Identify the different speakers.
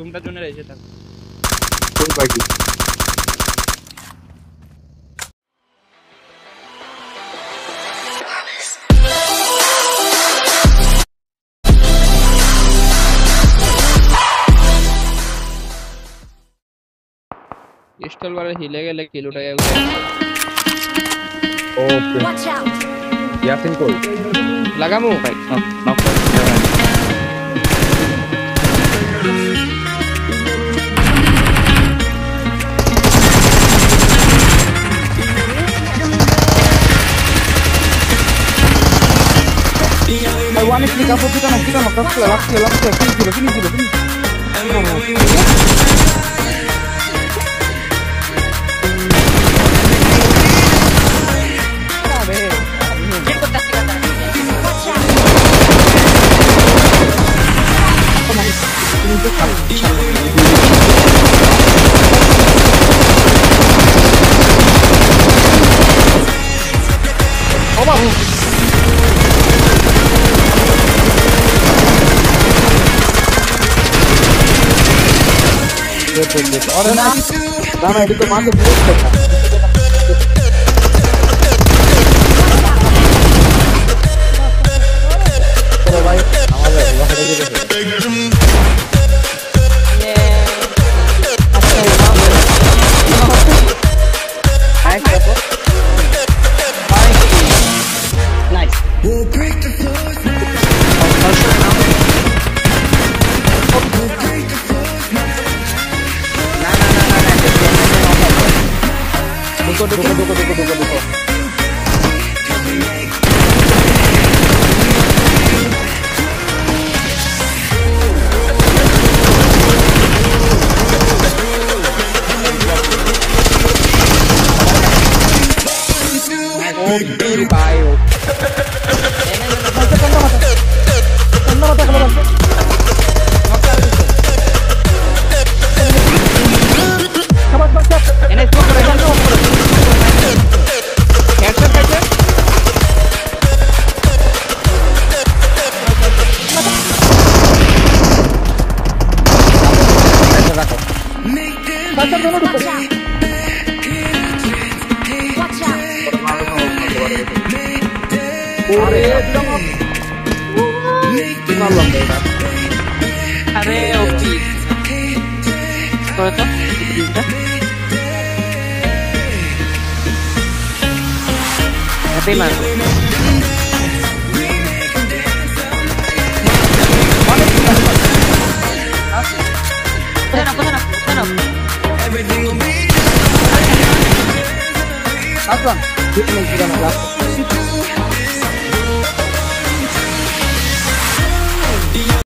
Speaker 1: રૂમટા જોને રહે છે તાર કોઈ બાકી पिस्टल वाला हिलेगा लेकिन किल उठाएगा
Speaker 2: ओके या फिर कोई
Speaker 1: लगा मु
Speaker 3: भाई हाँ
Speaker 4: one click up, kita nak, kita nak, last play, last play, last play, finish dulu, finish dulu, देख देख
Speaker 2: और है
Speaker 4: ना ना मैं तो मान के ब्लॉक करता
Speaker 2: duco, duco,
Speaker 4: sana di
Speaker 5: अरे ओपी तो Everything will be
Speaker 4: Aslan, gitmek bir anı